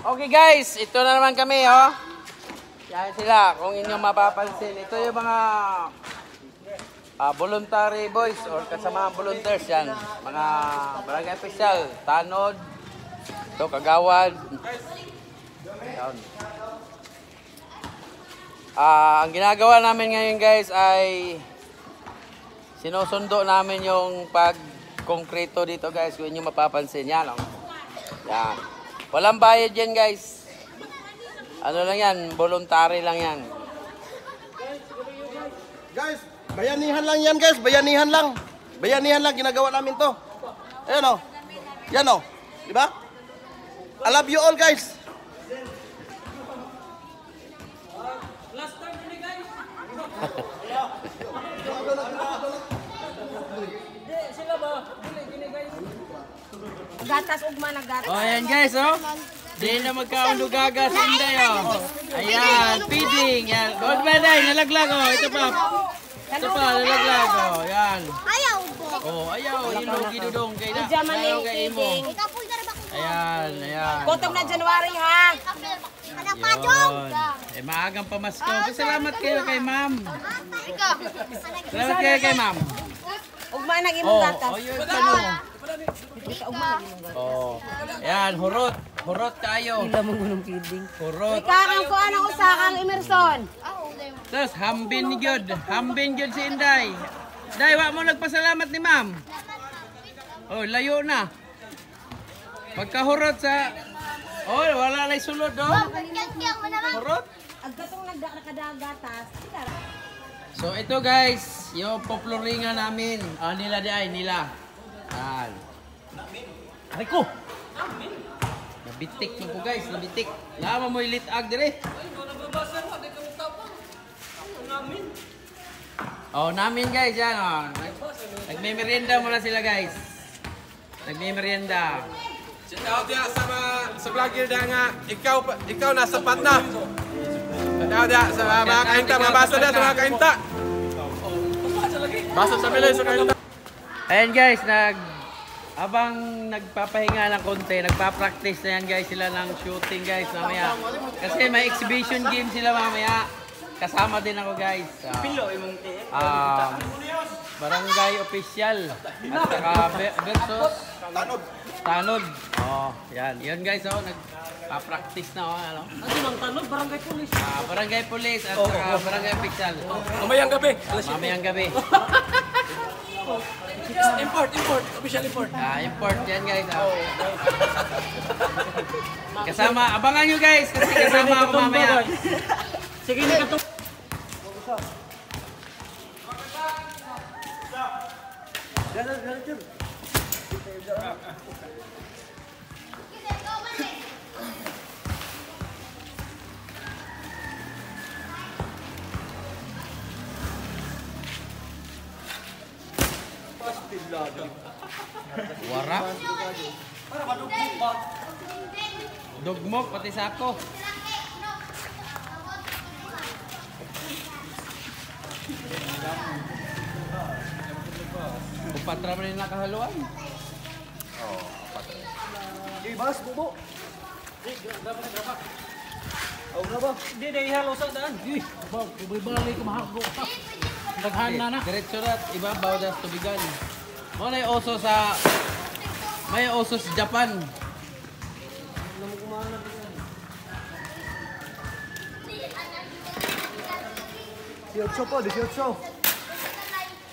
Okay guys, ito na naman kami oh. Yan sila, kung inyong mapapansin. Ito yung mga ah, voluntary boys or kasama volunteers yan. Mga barangay official, tanod, ito kagawad. Yan. Ah, ang ginagawa namin ngayon guys ay sinusundo namin yung pag konkreto dito guys kung inyo mapapansin yan oh. Yan. Walang bayad yan guys. Ano lang yan, voluntary lang yan. Guys, bayanihan lang yan guys, bayanihan lang. Bayanihan lang, ginagawa namin to. Ayan o. Yan o. Diba? I love you all guys. Gatas ugma na gatas. Oh, ayan guys, oh. Di na magkaundugaga sa Inday, oh. Ayan, feeding. Yan. Good ba, Day? Nalaglag, oh. Ito pa. Ito pa, nalaglag, oh. Yan. Ayaw po. Oh, ayaw. Ilog, gidudong. Kay na. Ayaw kay imo. Ayan, ayan. Kutob na January ha. Yun. Eh, maagang pamasko. Salamat kayo kay ma'am. Salamat kayo kay ma'am. Ugma na imong Oh, gatas. oh, yun, Oh. Ayan, hurot. Hurot kayo. Ila mo gunong feeding. Hurot. Kakang ko anong usakang Emerson. Tapos, hambin gyud. Hambin gyud si Inday. Day, wa mo nagpasalamat ni ma'am. Oh, layo na. Pagkahurot sa... Oh, wala na sulod, oh. Hurot. Agkatong nagda na kada gatas. Tara. So, ito guys, yung poploringa namin. Ah, nila di ay, nila. Yan. Ay ko! Nabitik mo po guys, nabitik. Lama mo ilitag dire. Oh, namin guys, yan oh. Nagme-merienda muna sila guys. Nagme-merienda. Shout out dia sama sa vlogger dia nga ikaw ikaw nasa pat na. Shout out dia sa mga kainta mga basa dia sa mga kainta. Basa sa milay sa kainta. Ayan guys, nag habang nagpapahinga ng konti, nagpa-practice na yan guys sila ng shooting guys mamaya. Kasi may exhibition game sila mamaya. Kasama din ako guys. Ah, barangay official at saka versus Tanod. Tanod. Oh, yan. Yun guys, oh, nagpa-practice na oh, ano. Ano lang tanong, barangay pulis. Ah, barangay police at saka barangay official. Mamayang gabi. Mamayang gabi. import, import, official import. Ah, import yan guys. Ah. Kasama, abangan nyo guys kasi kasama ako mamaya. Sige na katong. Wara. Dogmok pati sako. mo rin na kahaluan. Oh, empat. Di bas bubo. Di berapa berapa? Oh, berapa? Di bubo, halusan bubo, Ih, bubo, balik bubo. Di, bubo. Daghana bubo, Diretso bubo, ibabaw bubo, tubigan. Mo na oso sa... May oso sa Japan. 18 po, 18.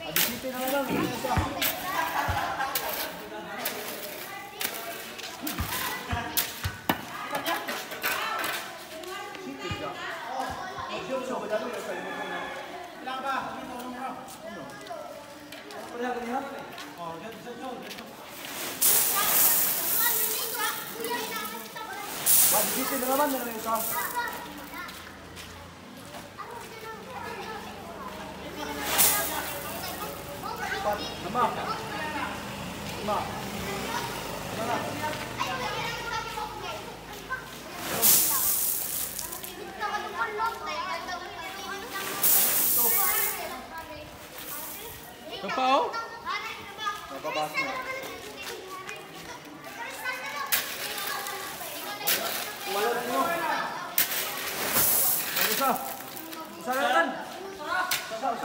Ah, 17 na lang. Ah, 17 na naman, na lang ito. Lama. Lama. Ito pa oh. Nababas na.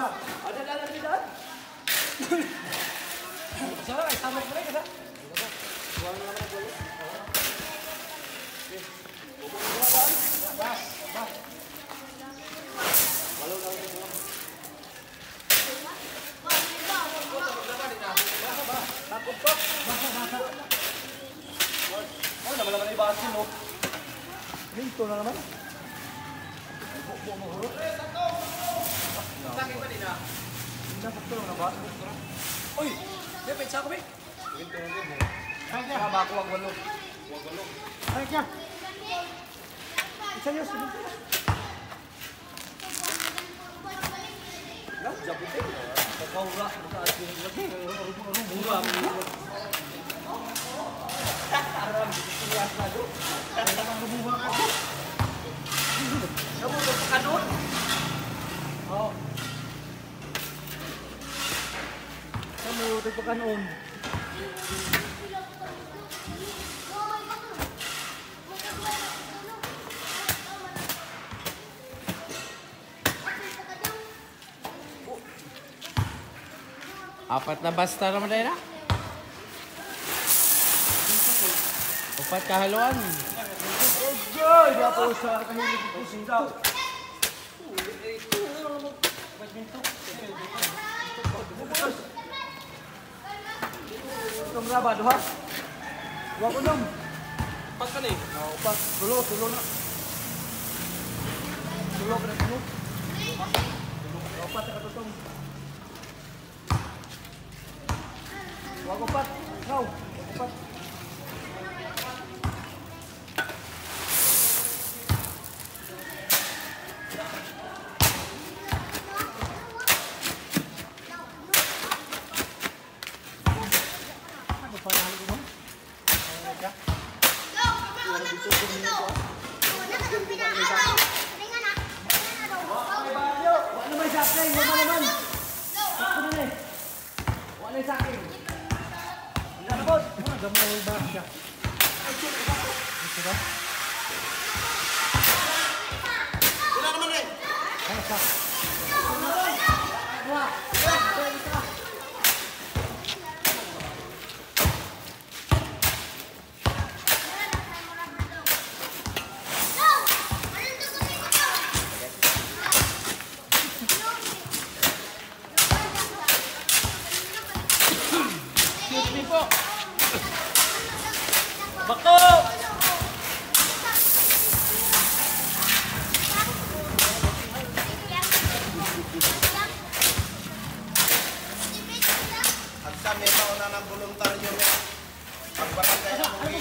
Ada ada ada. Soalnya mereka kalau Ini itu nama-nama. Bok bok mau huruf. Ibasin, no? Minto na naman. Sakto lang na ba? Uy! Dapat sa kami. Ay, kaya. Haba ko, wag walo. Wag walo. Ay, kaya. Isa yun, sige. Lang, jabuti. Kakaura. Mura. Mura. Kamu, tagpakanon. Apat na basta naman tayo na. Upat kahaluan. Joy! Di ako sa kahilig ko sindaw. Itong rabado ha? Huwag ko nang. Pas ka ni. Oh, pas. Tulo, tulo na. Tulo ka na tulo. Oh, pat ka tutong. Huwag ko pat. Ikaw. Huwag ko pat. Ano may sakay? Wala naman. Eh. Wala yung sakay. Wala. Gamay ba siya? Wala Una ng voluntaryo nga. Pagbarangay ako